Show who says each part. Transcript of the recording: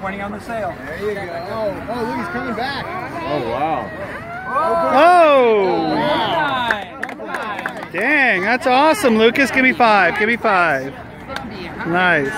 Speaker 1: 20 on the sail.
Speaker 2: There you go. Oh, oh, look, he's coming back.
Speaker 3: Oh, wow.
Speaker 4: Oh!
Speaker 1: oh. Nine.
Speaker 4: Dang, that's awesome, Lukas. Give me five. Give me five. Nice.